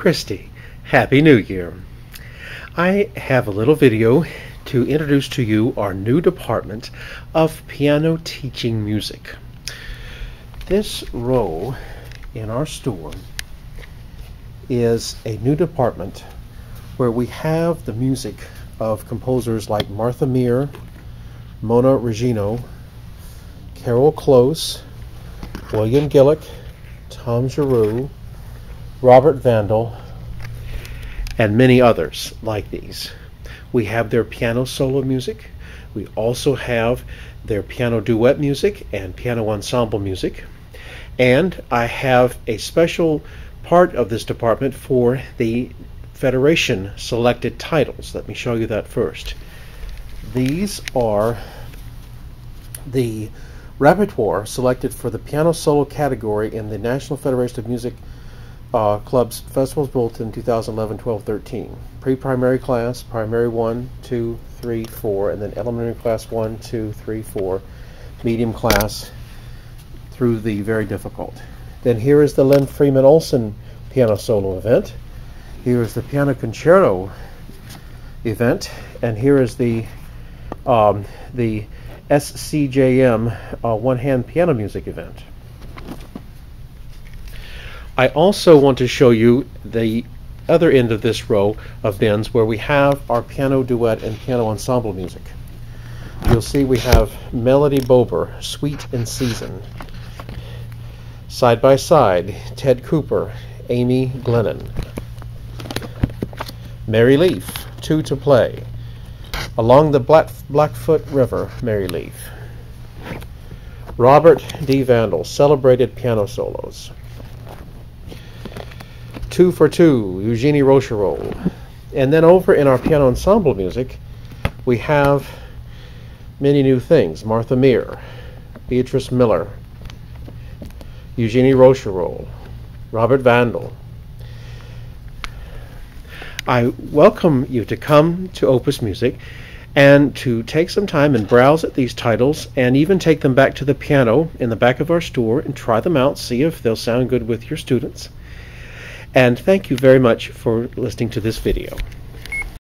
Christy, Happy New Year. I have a little video to introduce to you our new department of piano teaching music. This row in our store is a new department where we have the music of composers like Martha Mier, Mona Rejino, Carol Klose, William Gillock, Tom Gerou, Robert Vandall, and many others like these. We have their piano solo music. We also have their piano duet music and piano ensemble music. And I have a special part of this department for the Federation selected titles. Let me show you that first. These are the repertoire selected for the piano solo category in the National Federation of Music uh, Club's Festivals Bulletin 2011 12 13. Pre primary class, primary 1, 2, 3, 4, and then elementary class 1, 2, 3, 4, medium class through the very difficult. Then here is the Lynn Freeman Olson piano solo event. Here is the piano concerto event, and here is the um, the SCJM uh, one-hand piano music event. I also want to show you the other end of this row of bins where we have our piano duet and piano ensemble music. You'll see we have Melody Bober, Sweet in Season. Side by side, Ted Cooper, Amy Glennon. Mary Leaf, Two to Play. Along the Black, Blackfoot River, Mary Leaf. Robert D. Vandall, Celebrated Piano Solos. Two for Two, Eugenie Rocherolle. And then over in our piano ensemble music, we have many new things. Martha Mier, Beatrice Miller, Eugenie Rocherolle, Robert Vandall. I welcome you to come to Opus Music and to take some time and browse at these titles and even take them back to the piano in the back of our store and try them out, see if they'll sound good with your students. And thank you very much for listening to this video.